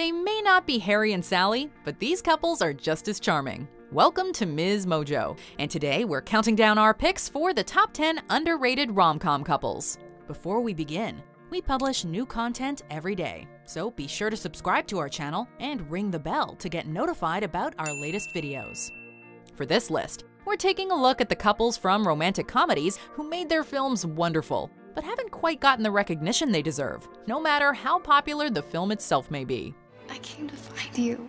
They may not be Harry and Sally, but these couples are just as charming. Welcome to Ms. Mojo, and today we're counting down our picks for the top 10 underrated rom com couples. Before we begin, we publish new content every day, so be sure to subscribe to our channel and ring the bell to get notified about our latest videos. For this list, we're taking a look at the couples from romantic comedies who made their films wonderful, but haven't quite gotten the recognition they deserve, no matter how popular the film itself may be. I came to find you.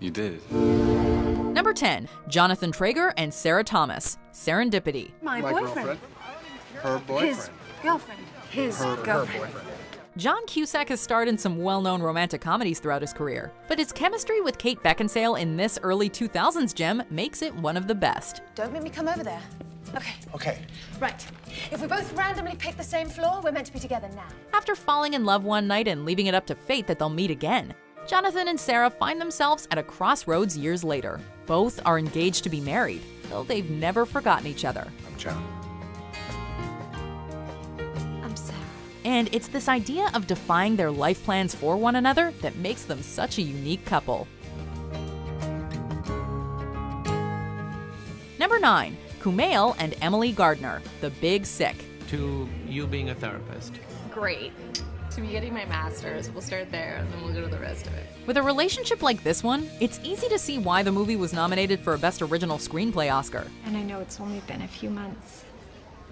You did. Number 10, Jonathan Trager and Sara Thomas, Serendipity. My, My boyfriend. girlfriend. Her boyfriend. His girlfriend. His her, her girlfriend. boyfriend. John Cusack has starred in some well known romantic comedies throughout his career, but his chemistry with Kate Beckinsale in this early 2000s gem makes it one of the best. Don't make me come over there. Okay, Okay. right. If we both randomly pick the same floor, we're meant to be together now. After falling in love one night and leaving it up to fate that they'll meet again, Jonathan and Sara find themselves at a crossroads years later. Both are engaged to be married, though they've never forgotten each other. I'm John. I'm Sara. And it's this idea of defying their life plans for one another that makes them such a unique couple. Number 9. Kumail and Emily Gardner, The Big Sick. to you being a therapist. great. To be getting my master's, we'll start there and then we'll go to the rest of it. With a relationship like this one, it's easy to see why the movie was nominated for a Best Original Screenplay Oscar. And I know it's only been a few months,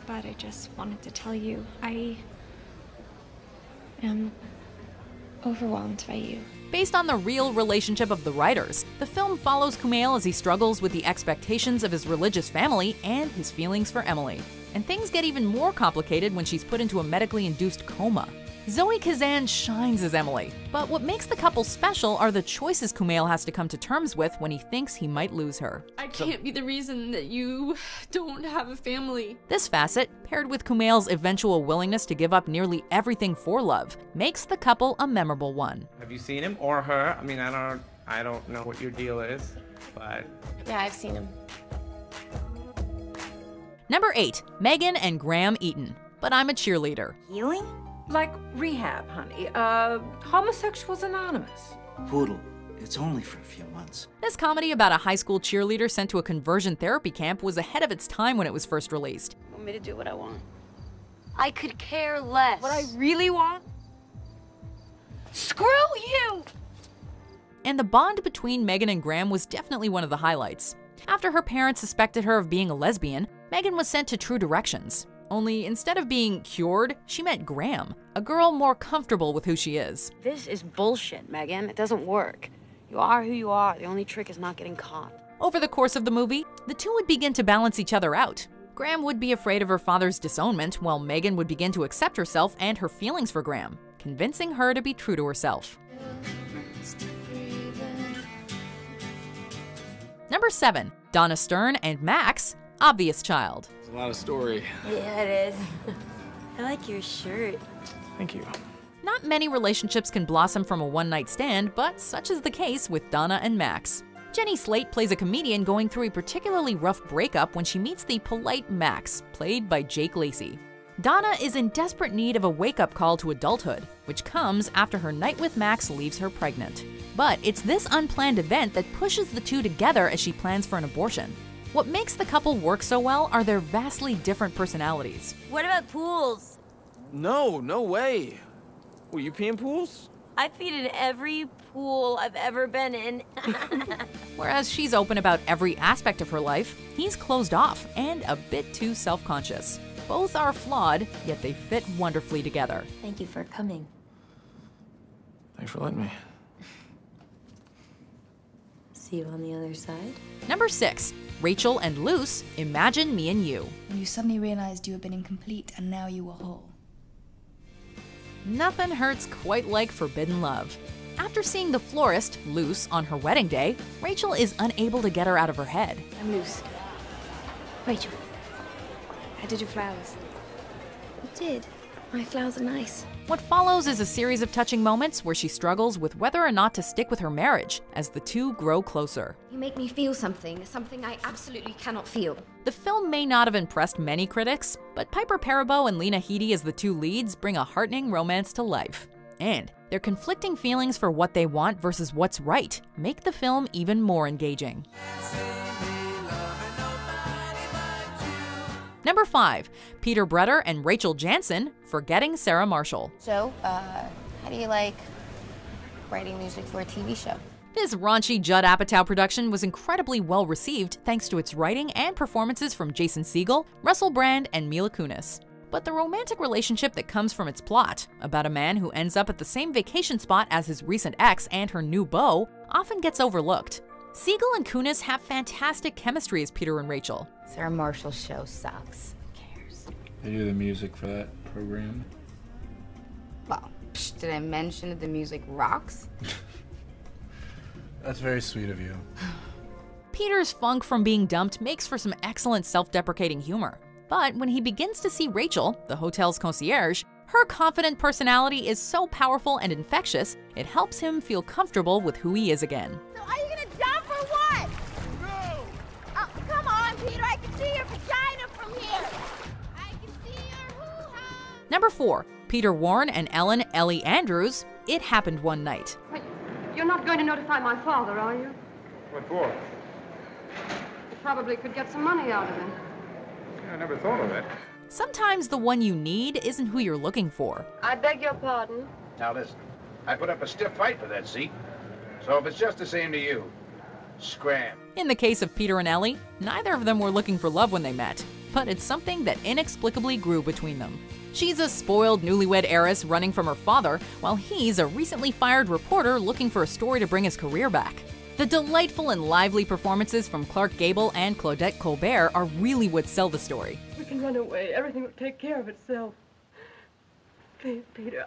but I just wanted to tell you I am overwhelmed by you. Based on the real relationship of the writers, the film follows Kumail as he struggles with the expectations of his religious family and his feelings for Emily. And things get even more complicated when she's put into a medically induced coma. Zoe Kazan shines as Emily, but what makes the couple special are the choices Kumail has to come to terms with when he thinks he might lose her. I can't be the reason that you don't have a family. This facet, paired with Kumail's eventual willingness to give up nearly everything for love, makes the couple a memorable one. Have you seen him or her? I mean, I don't, I don't know what your deal is, but Yeah, I've seen him. Number 8, Megan and Graham Eaton. But I'm a cheerleader. Healing? Like rehab, honey. Uh, Homosexuals Anonymous. Poodle. It's only for a few months. This comedy about a high school cheerleader sent to a conversion therapy camp was ahead of its time when it was first released. Want me to do what I want? I could care less. What I really want? Screw you! And the bond between Megan and Graham was definitely one of the highlights. After her parents suspected her of being a lesbian, Megan was sent to True Directions. Only instead of being cured, she met Graham, a girl more comfortable with who she is. This is bullshit, Megan. It doesn't work. You are who you are. The only trick is not getting caught. Over the course of the movie, the two would begin to balance each other out. Graham would be afraid of her father's disownment, while Megan would begin to accept herself and her feelings for Graham, convincing her to be true to herself. Number 7. Donna Stern and Max, Obvious Child. It's a lot of story. Yeah, it is. I like your shirt. thank you. Not many relationships can blossom from a one night stand, but such is the case with Donna and Max. Jenny Slate plays a comedian going through a particularly rough breakup when she meets the polite Max, played by Jake Lacy. Donna is in desperate need of a wake up call to adulthood, which comes after her night with Max leaves her pregnant. But it's this unplanned event that pushes the two together as she plans for an abortion. What makes the couple work so well are their vastly different personalities. What about pools? No, no way. Were you peeing pools? I peed in every pool I've ever been in. Whereas she's open about every aspect of her life, he's closed off and a bit too self conscious. Both are flawed, yet they fit wonderfully together. Thank you for coming. Thanks for letting me. See you on the other side. Number 6. Rachel and Luce, Imagine Me and You. When you suddenly realized you had been incomplete and now you were whole. Nothing hurts quite like forbidden love. After seeing the florist, Luce, on her wedding day, Rachel is unable to get her out of her head. I'm Luce. Rachel, I did your flowers. You did? My flowers are nice. What follows is a series of touching moments where she struggles with whether or not to stick with her marriage as the two grow closer. You make me feel something, something I absolutely cannot feel. The film may not have impressed many critics, but Piper Perabo and Lena Headey as the two leads bring a heartening romance to life. And their conflicting feelings for what they want versus what's right make the film even more engaging. Number 5. Peter Bretter and Rachel Jansen Forgetting Sarah Marshall. So, uh, how do you like writing music for a TV show? This raunchy Judd Apatow production was incredibly well received thanks to its writing and performances from Jason Segel, Russell Brand, and Mila Kunis. But the romantic relationship that comes from its plot, about a man who ends up at the same vacation spot as his recent ex and her new beau, often gets overlooked. Segel and Kunis have fantastic chemistry as Peter and Rachel. Sarah Marshall's show sucks. Who cares? They do the music for that program. Well, psh, did I mention that the music rocks? That's very sweet of you. Peter's funk from being dumped makes for some excellent self deprecating humor. But when he begins to see Rachel, the hotel's concierge, her confident personality is so powerful and infectious, it helps him feel comfortable with who he is again. So are Number 4. Peter Warne and Ellen Ellie Andrews, It Happened One Night. Wait, you're not going to notify my father, are you? What for? You probably could get some money out of him. I never thought of that. Sometimes the one you need isn't who you're looking for. I beg your pardon. Now listen, I put up a stiff fight for that seat. So if it's just the same to you, scram. In the case of Peter and Ellie, neither of them were looking for love when they met, but it's something that inexplicably grew between them. She's a spoiled newlywed heiress running from her father, while he's a recently fired reporter looking for a story to bring his career back. The delightful and lively performances from Clark Gable and Claudette Colbert are really what sell the story. We can run away. Everything will take care of itself. Please, Peter.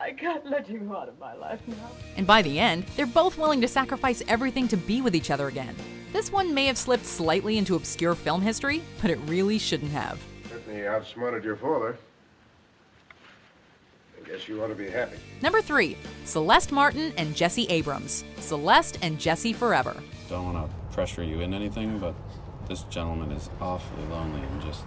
I can't let you out of my life now. And by the end, they're both willing to sacrifice everything to be with each other again. This one may have slipped slightly into obscure film history, but it really shouldn't have. Certainly outsmarted your father. I guess you ought to be happy. Number 3. Celeste Martin and Jesse Abrams. Celeste and Jesse Forever. Don't want to pressure you in anything, but this gentleman is awfully lonely and just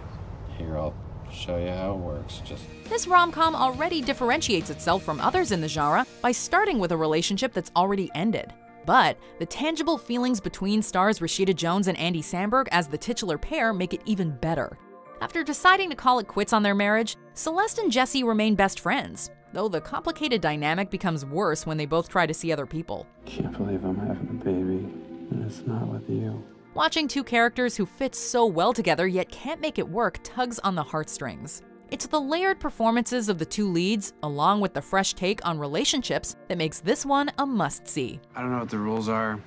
here I'll show you how it works. Just This rom-com already differentiates itself from others in the genre by starting with a relationship that's already ended. But the tangible feelings between stars Rashida Jones and Andy Samberg as the titular pair make it even better. After deciding to call it quits on their marriage, Celeste and Jesse remain best friends, though the complicated dynamic becomes worse when they both try to see other people. can't believe I'm having a baby and it's not with you. Watching two characters who fit so well together yet can't make it work tugs on the heartstrings. It's the layered performances of the two leads, along with the fresh take on relationships, that makes this one a must see. I don't know what the rules are,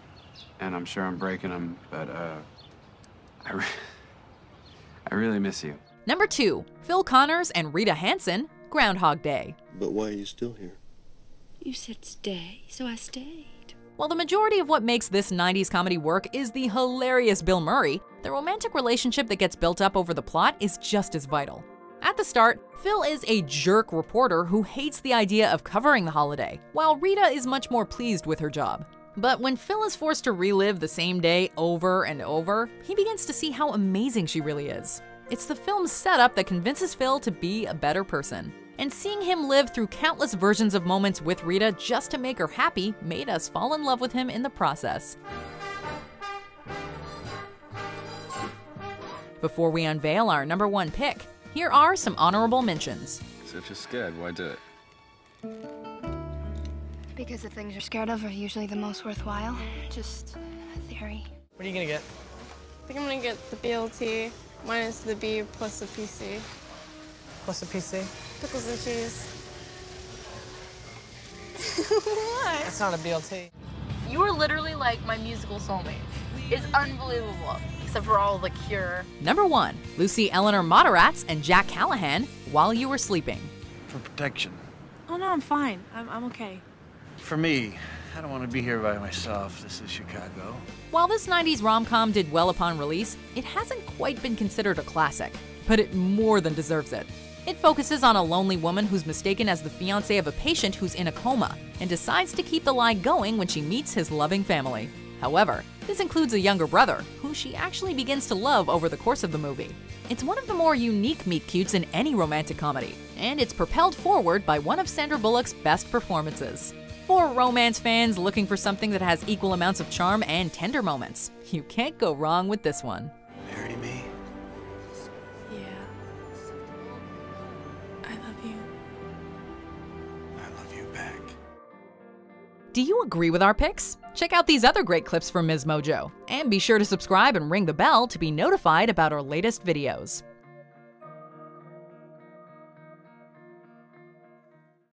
and I'm sure I'm breaking them, but uh, I, re- I really miss you. Number 2. Phil Connors and Rita Hanson, Groundhog Day. But why are you still here? You said stay, so I stayed. While the majority of what makes this 90s comedy work is the hilarious Bill Murray, the romantic relationship that gets built up over the plot is just as vital. At the start, Phil is a jerk reporter who hates the idea of covering the holiday, while Rita is much more pleased with her job. But when Phil is forced to relive the same day over and over, he begins to see how amazing she really is. It's the film's setup that convinces Phil to be a better person. And seeing him live through countless versions of moments with Rita just to make her happy made us fall in love with him in the process. Before we unveil our number one pick, here are some honorable mentions. So if you're scared, why do it? Because the things you're scared of are usually the most worthwhile. Just a theory. What are you gonna get? I think I'm gonna get the BLT minus the B plus the PC. What's the PC? Pickles and cheese. That's not a BLT. You are literally like my musical soulmate. It's unbelievable. Except for all the cure. Number one, Lucy Eleanor Moderatz and Jack Callaghan, While You Were Sleeping. For protection. Oh, no, I'm fine. I'm, I'm okay. For me, I don't want to be here by myself. This is Chicago. While this 90s rom com did well upon release, it hasn't quite been considered a classic, but it more than deserves it. It focuses on a lonely woman who's mistaken as the fiance of a patient who's in a coma and decides to keep the lie going when she meets his loving family. However, this includes a younger brother, who she actually begins to love over the course of the movie. It's one of the more unique meet cutes in any romantic comedy, and it's propelled forward by one of Sandra Bullock's best performances. For romance fans looking for something that has equal amounts of charm and tender moments, you can't go wrong with this one. Marry me? Do you agree with our picks? Check out these other great clips from Ms. Mojo, and be sure to subscribe and ring the bell to be notified about our latest videos.